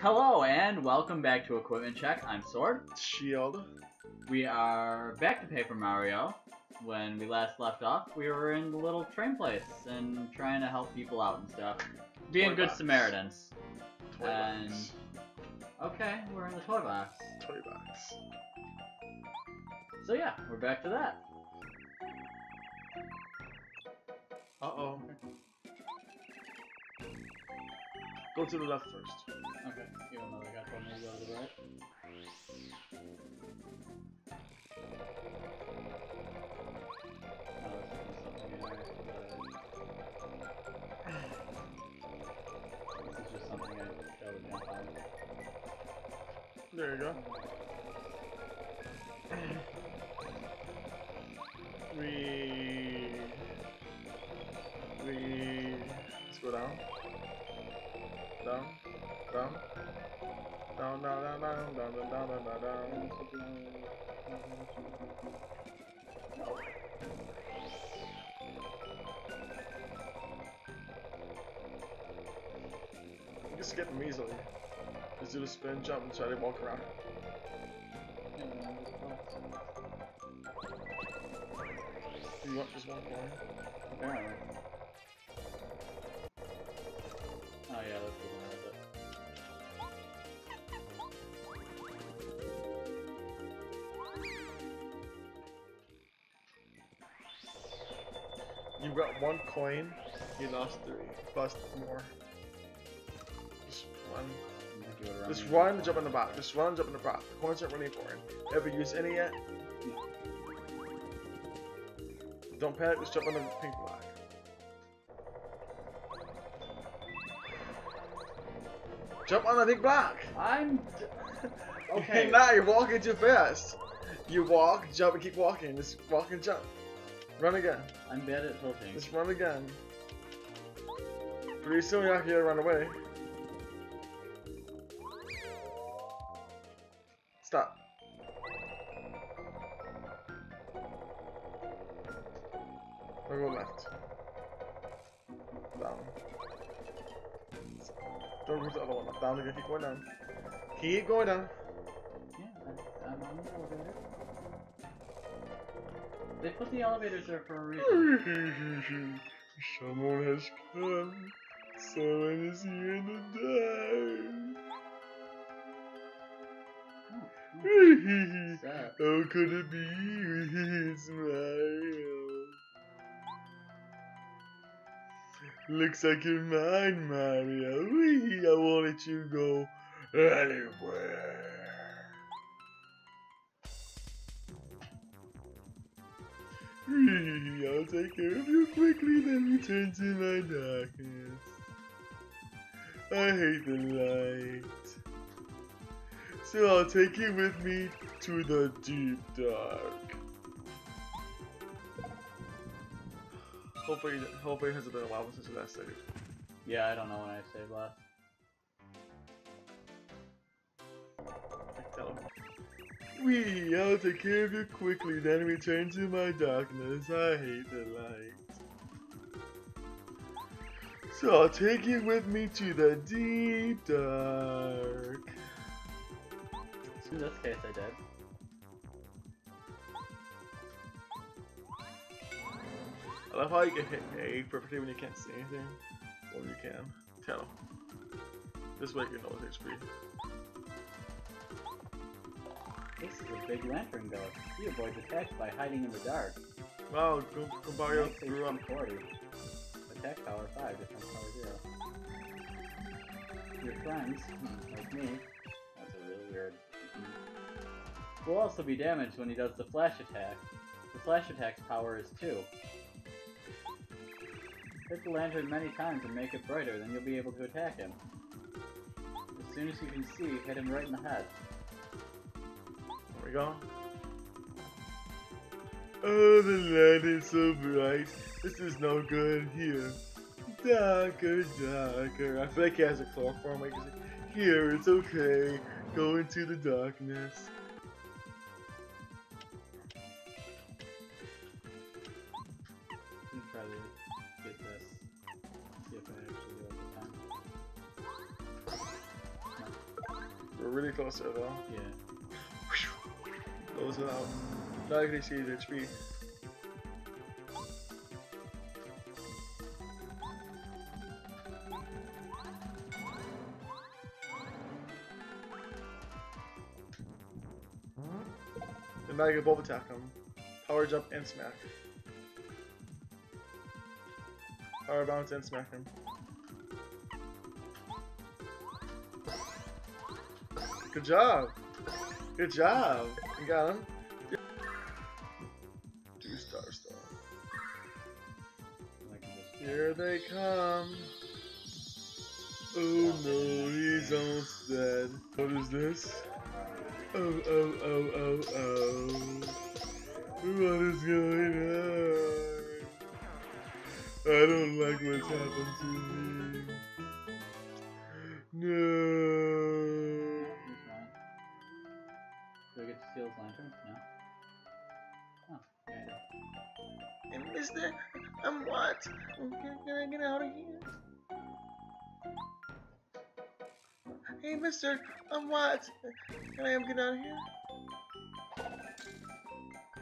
Hello and welcome back to Equipment Check. I'm Sword. Shield. We are back to Paper Mario. When we last left off, we were in the little train place and trying to help people out and stuff. Being Toy good box. Samaritans. Toy And- box. Okay, we're in the toy box. Toy box. So yeah, we're back to that. Uh oh. Go to the left first. Okay, even though I got me to go to the right. Oh, this is just Down, down, down, down, down, down, down, down, down, down. You can skip them easily. Just do the spin, jump, and try to walk around. You want one? Apparently. You got one coin, you lost three, plus more. Just run. You can do it around Just run, jump in the box. Just run, jump in the box. The coins aren't really important. Ever used any yet? Don't panic, just jump on the pink block. Jump on the pink block! I'm. Okay. now you're walking too fast. You walk, jump, and keep walking. Just walk and jump. Run again. I'm bad at tilting. Just run again. Pretty soon you're not gonna run away. Stop. Or go left. Down. Don't to the other one. Down again. Keep going down. Keep going down. They put the elevators there for a reason. Someone has come. Someone is here in the dark. How could it be? It's Mario. Looks like you're mine, Mario. I won't let you go anywhere. I'll take care of you quickly, then return to my darkness. I hate the light. So I'll take you with me to the deep dark. Hopefully, hopefully it hasn't been a while since the last save. Yeah, I don't know when I saved last. Wee, I'll take care of you quickly, then return to my darkness. I hate the light. So I'll take you with me to the deep dark. In this case, I did. I love how you can hit A perfectly when you can't see anything. Or you can. Tell. This way you know it's HP. This is a big lantern ghost. He avoids attacks by hiding in the dark. Wow, go, go Mario Max grew up. 40. Attack power 5, defense power 0. Your friends, hmm, like me, that's a really weird. Will also be damaged when he does the flash attack. The flash attack's power is 2. Hit the lantern many times and make it brighter, then you'll be able to attack him. As soon as you can see, hit him right in the head. We go. Oh, the light is so bright. This is no good here. Darker, darker. I feel like he has a chloroform. Like, here, it's okay. Go into the darkness. Let me try to get this. See if I actually do it this time. We're really close there though. Yeah. It out. Now see the HP. And now you can attack him. Power jump and smack. Power bounce and smack him. Good job. Good job. You got him. Two star star. And I can just Here they come. Oh no, he's almost dead. What is this? Oh, oh, oh, oh, oh. What is going on? I don't like what's happened to me. No. And mister, I'm what? Can, can I get out of here? Hey mister, I'm what? Can I get out of here?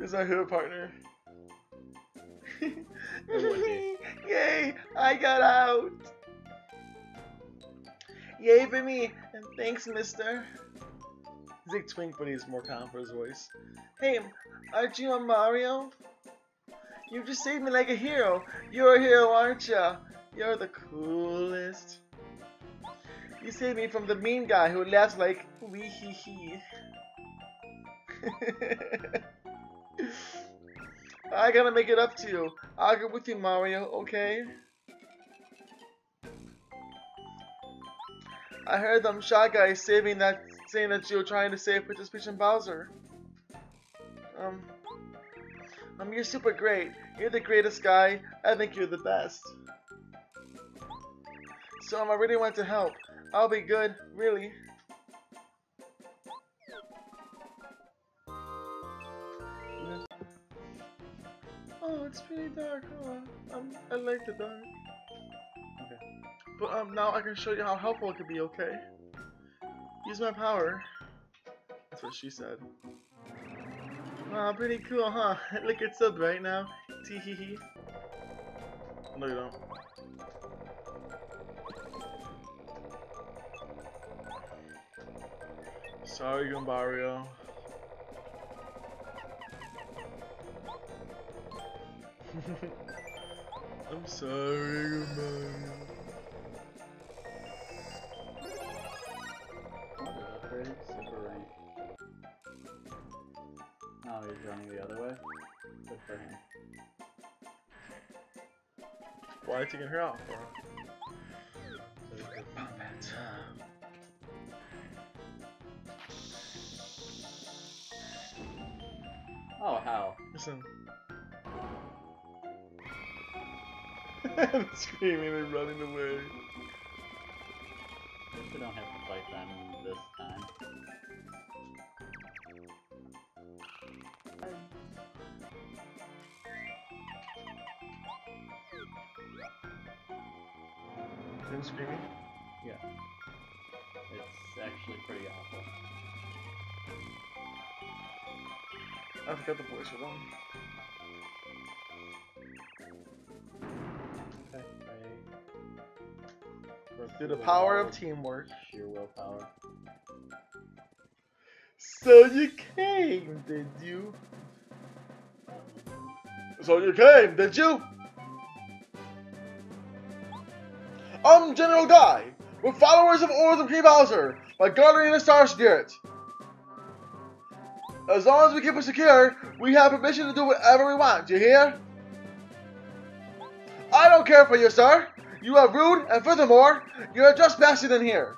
Is that hero partner? Yay! I got out! Yay for me! And thanks, mister. He's like Twink, but he's more calm for his voice. Hey, aren't you on Mario? You just saved me like a hero. You're a hero, aren't ya? You're the coolest. You saved me from the mean guy who laughs like wee hee hee. I gotta make it up to you. I'll go with you, Mario, okay? I heard them shot guys saving that saying that you were trying to save and Bowser. Um um you're super great. You're the greatest guy. I think you're the best. So um, I really want to help. I'll be good, really. Oh, it's pretty dark. Oh, um, I like the dark. Okay. But um, now I can show you how helpful it could be. Okay. Use my power. That's what she said. Wow, pretty cool, huh? Look, it's so bright now. Tee hee hee. No, you don't. Sorry, Goombario. I'm sorry, Goombario. For him. Why are you taking her out for? So he could- Oh, how? Listen. Screaming and running away. I guess We don't have to fight them this time. Screaming? Yeah. It's actually pretty awful. I forgot the voice. Okay. I... Through the power of teamwork. Sheer willpower. So you came, did you? So you came, did you? I'm General Guy, with followers of Orders of King Bowser, by the Star Spirit. As long as we keep it secure, we have permission to do whatever we want, Do you hear? I don't care for you, sir. You are rude, and furthermore, you're trespassing in here.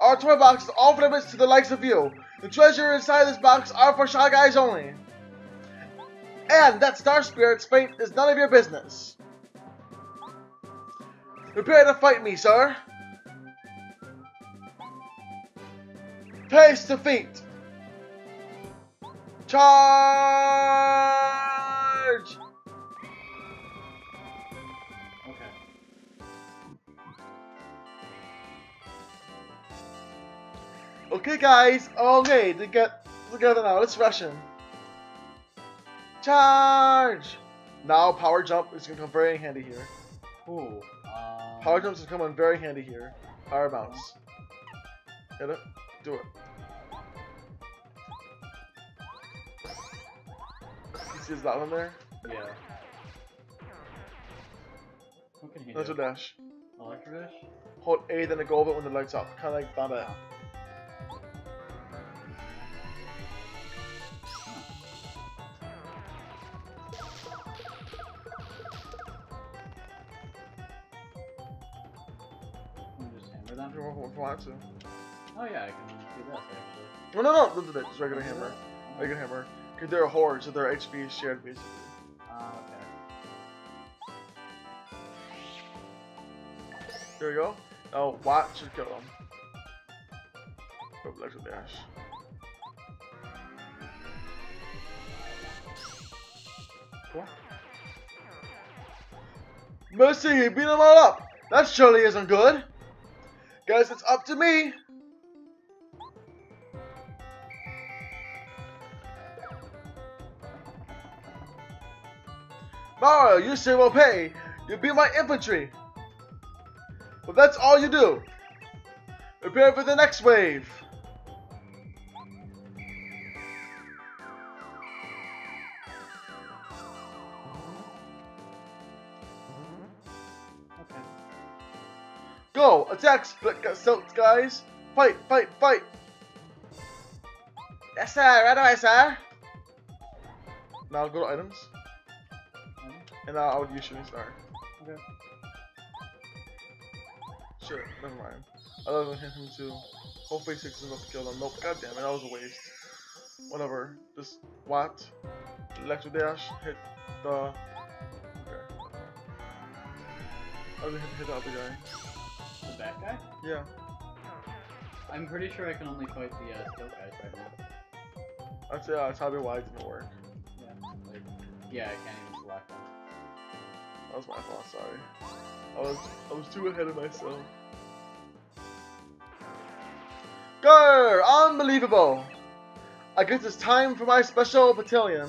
Our toy box is off limits to the likes of you. The treasure inside this box are for Shy Guys only. And that Star Spirit's fate is none of your business. Prepare to fight me, sir. Face defeat. Charge! Okay. Okay, guys. Okay, to get together now. Let's rush him. Charge! Now power jump is gonna come very handy here. Ooh. Power jumps come coming very handy here. Power bounce. Hit it. Do it. You see his that one there? Yeah. What can he That's do? a dash. Electro Dish? Hold A, then the go of it when the lights up. Kind of like Bamba. Them? If want- if you want to. Oh yeah, I can do this actually. No, no, no. Don't do that. Just regular hammer. Regular hammer. Because they're a horde, so their HP is shared basically. Ah, okay. There you go. Oh, Watt should kill them. Go electro dash. Cool. Mercy, he beat them all up. That surely isn't good. Guys, it's up to me. Mario, you sure will pay. You beat my infantry. But that's all you do. Prepare for the next wave. Go! Attack, silks, guys! Fight, fight, fight! Yes, sir! Right away, sir! Now go to items, Um, and now I would use shooting star. Okay. Sure, never mind. I love him him too. Hopefully six is enough to kill them. Nope, god damn it, that was a waste. Whatever. Just what? Electro dash, hit the. Okay. I was hit, hit the other guy. The bad guy? Yeah. I'm pretty sure I can only fight the uh, steel guys right now. Say uh, that's probably why it didn't work. Yeah. Like, yeah, I can't even select them. That was my fault, sorry. I was I was too ahead of myself. Grr! Unbelievable! I guess it's time for my special battalion.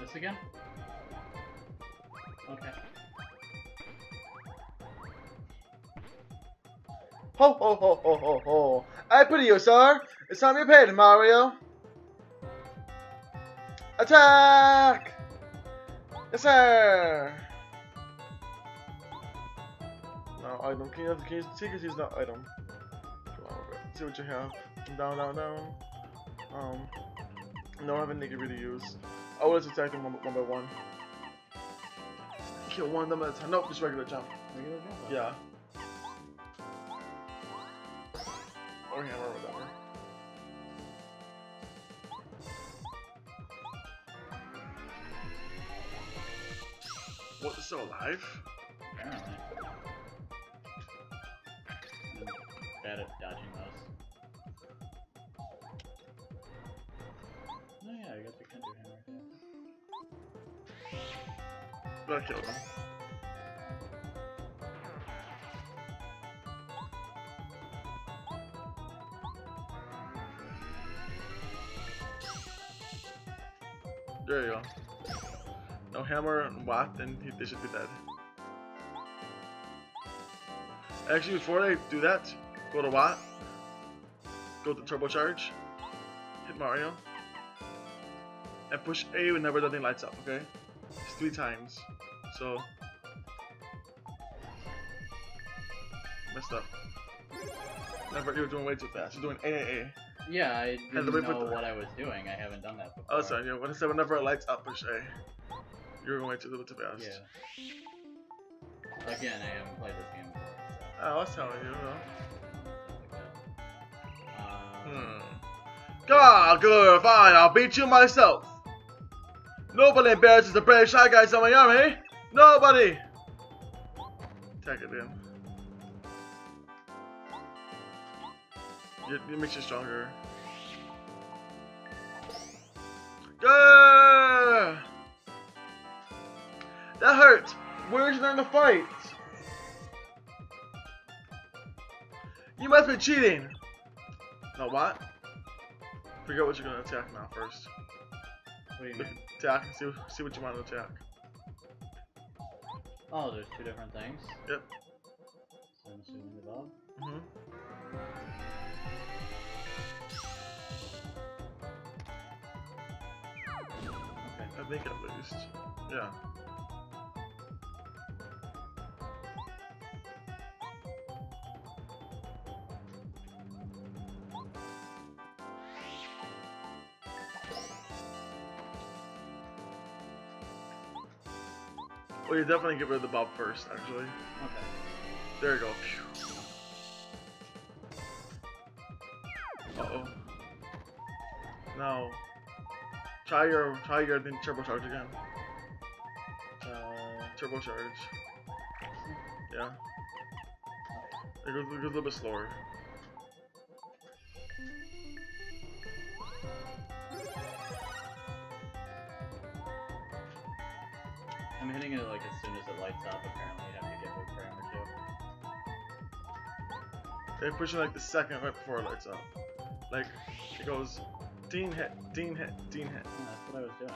This again? Okay. Ho ho ho ho ho ho! I pity you, sir! It's time you paid, Mario! Attack! Yes, sir! No, item. Can you, can you see because he's not item? Come on. See what you have. Down, down, down. Um, no, I have a nigga really use. I will just attack them one, one by one. Kill one of them at a time. Nope, just regular jump. Regular jump? Yeah. Or hammer, whatever. What, still alive? There you go. No hammer and Watt, and he, they should be dead. Actually, before they do that, go to Watt, go to turbocharge, hit Mario, and push A whenever the thing lights up, okay? It's three times. So. Messed up. Never, you were doing way too fast. You're doing AAA. Yeah, I didn't know the- what I was doing. I haven't done that before. Oh, sorry. Yeah, when I said whenever it lights up, push A. You're going way too little too fast. Yeah. Again, I haven't played this game before, so. Oh, I was telling you, you know. Um, Hmm. God, good, fine, I'll beat you myself. Nobody embarrasses the brave shy guys in my army. Nobody. Attack it in. It, it makes you stronger. Yeah! That hurts. Where'd you learn to fight? You must be cheating. No, what? Forget what you're gonna attack now first. What do you mean? attack and see, see what you want to attack. Oh, there's two different things? Yep. So I'm assuming the bob? Mm-hmm. Okay. I think at least. Yeah. Well, you definitely get rid of the bob first, actually. Okay. There you go. Uh-oh. No. Try your, try your thing, turbocharge again. Uh, Turbocharge. Yeah. It goes, it goes a little bit slower. Hitting it like as soon as it lights up. Apparently, you have to it a frame or two. They push it like the second right before it lights up. Like, it goes, Dean hit, Dean hit, Dean hit. Yeah, that's what I was doing.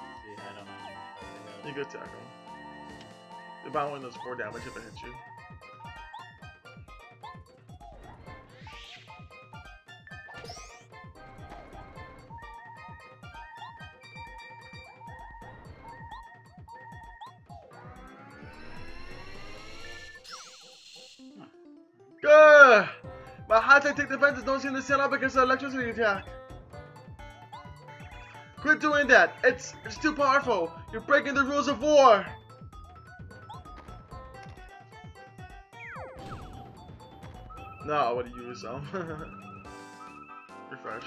Let's see, I don't know. You could attack him. The bottom one does 4 damage if it hits you. Don't seem to stand up against the electricity attack. Quit doing that! It's it's too powerful! You're breaking the rules of war! No, I would use um refresh.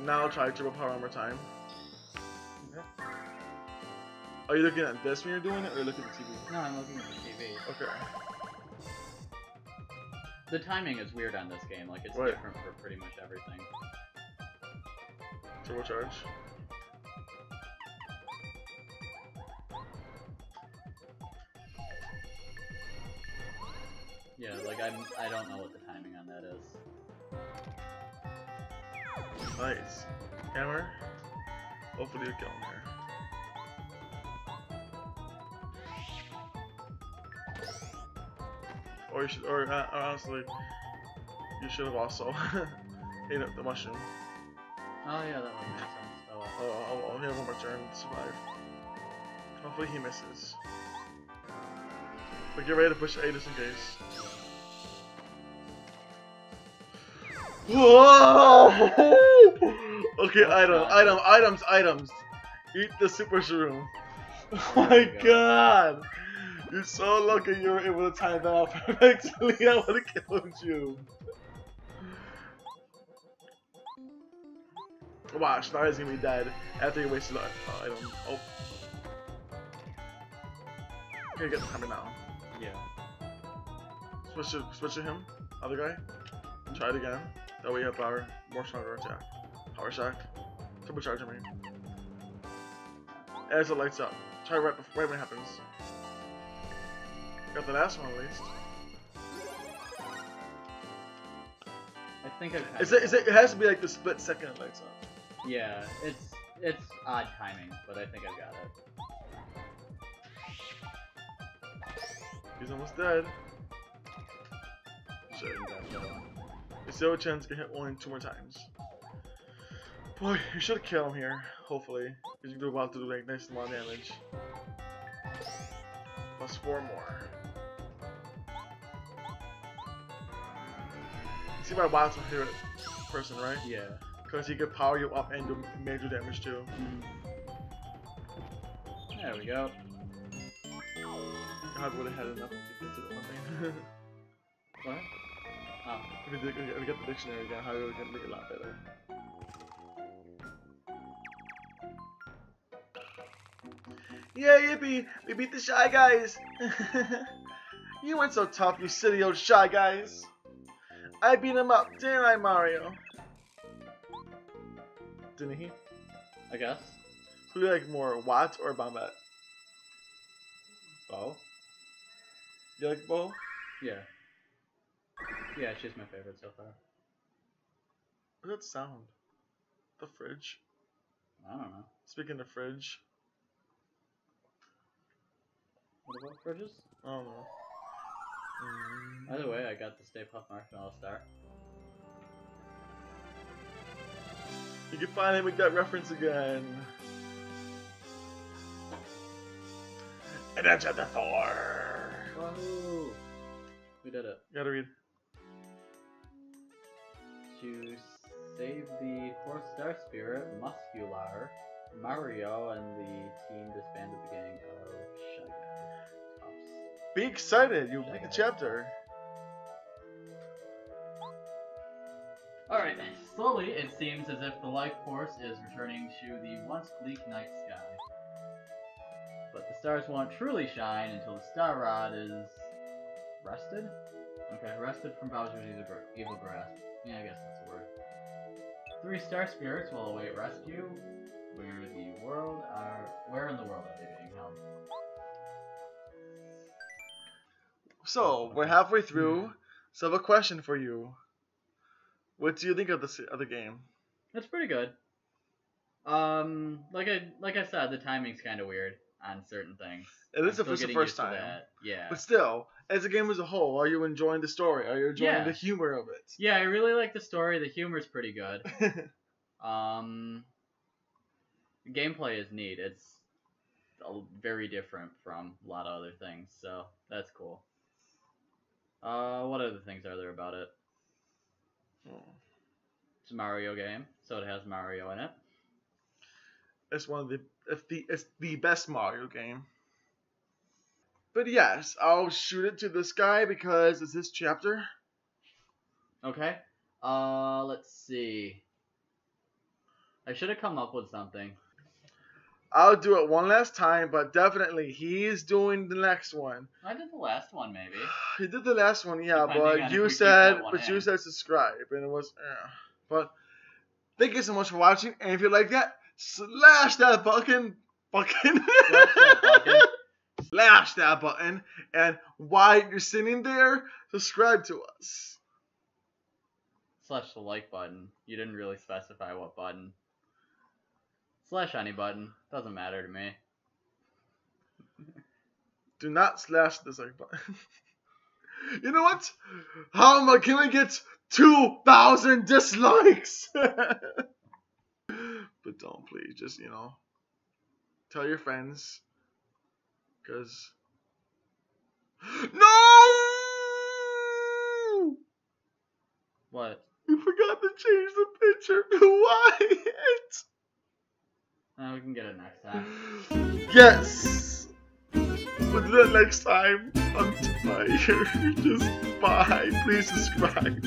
Now try turbo power one more time. Are you looking at this when you're doing it or are you looking at the TV? No, I'm looking at the TV. Okay. The timing is weird on this game. Like, it's different for pretty much everything. Turbocharge. Yeah, like, I'm, I don't know what the timing on that is. Nice. Hammer. Hopefully you kill him here. Or you should, or uh, honestly, you should have also hit up the mushroom. Oh, yeah, that would make sense. Oh, well. Oh, I'll, I'll have one more turn to survive. Hopefully he misses. But get ready to push A just in case. Whoa! okay, item, item, items, items. Eat the super shroom. Oh my There god! You're so lucky you were able to time that out perfectly. I would have killed you. Watch, Snar's gonna be dead after you wasted an item. Oh. Okay, get the timer now. Yeah. Switch to, switch to him, other guy. Try it again. Oh, that way you have power, more stronger attack. Power shock. Turbocharge, I mean. As it lights up. Try right, before, right when it happens. Got the last one at least. I think I've Is it, is it, it has to be like the split second it lights up. Yeah, it's it's odd timing, but I think I've got it. He's almost dead. His zero chance to hit only two more times. Boy, you should kill him here, hopefully. Because you're about to do like nice amount of damage. Plus four more. You see my Watt's my favorite person, right? Yeah. Because he could power you up and do major damage too. Hmm. There we go. God would have had enough to get to the one thing. What? Oh. if we did- if we get the dictionary again, how would it make it a lot better. Yeah, yippee! We beat the Shy Guys! you weren't so tough, you silly old Shy Guys! I beat him up, didn't I, Mario? Didn't he? I guess. Who do you like more, Watt or Bombette? Bow? You like Bow? Yeah. Yeah, she's my favorite so far. What's that sound? The fridge. I don't know. Speaking of fridge, What about fridges? I don't know. Mm. Either way, I got the Stay Puft Marshmallow Star. You can finally make that reference again. And then chapter four. Wahoo! We did it. You gotta read. To save the fourth star spirit, Muskular, Mario and the team disbanded the gang of Tops. Be excited. You beat a chapter. Alright, slowly it seems as if the life force is returning to the once bleak night sky. But the stars won't truly shine until the Star Rod is rested? Okay, rested from Bowser's evil gra- evil grasp. Yeah, I guess that's a word. Three star spirits will await rescue. Where the world are where in the world are they being held? So we're halfway through. So I have a question for you. What do you think of the se- of the game? That's pretty good. Um, like I like I said, the timing's kind of weird on certain things. It is the first, the first time. Yeah. but still, as a game as a whole, are you enjoying the story? Are you enjoying Yeah. the humor of it? Yeah, I really like the story. The humor's pretty good. Um, gameplay is neat. It's a- very different from a lot of other things, so that's cool. Uh, what other things are there about it? It's a Mario game, so it has Mario in it. It's one of the it's the it's the best Mario game. But yes, I'll shoot it to this guy because it's his chapter. Okay. Uh, let's see. I should have come up with something. I'll do it one last time, but definitely he's doing the next one. I did the last one, maybe. He did the last one, yeah, Depending but you said, but you said subscribe, and it was, eh. but thank you so much for watching, and if you like that, slash that button, button, Slash that button. slash that button, and while you're sitting there, subscribe to us. Slash the like button. You didn't really specify what button. Slash any button. Doesn't matter to me. Do not slash this like button. you know what? How am I gonna get two thousand dislikes? but don't please, just you know, tell your friends, cause no, What? you forgot to change the picture. Why? Uh, we can get it next time. yes. That next time. I'm tired. Just bye. Please subscribe.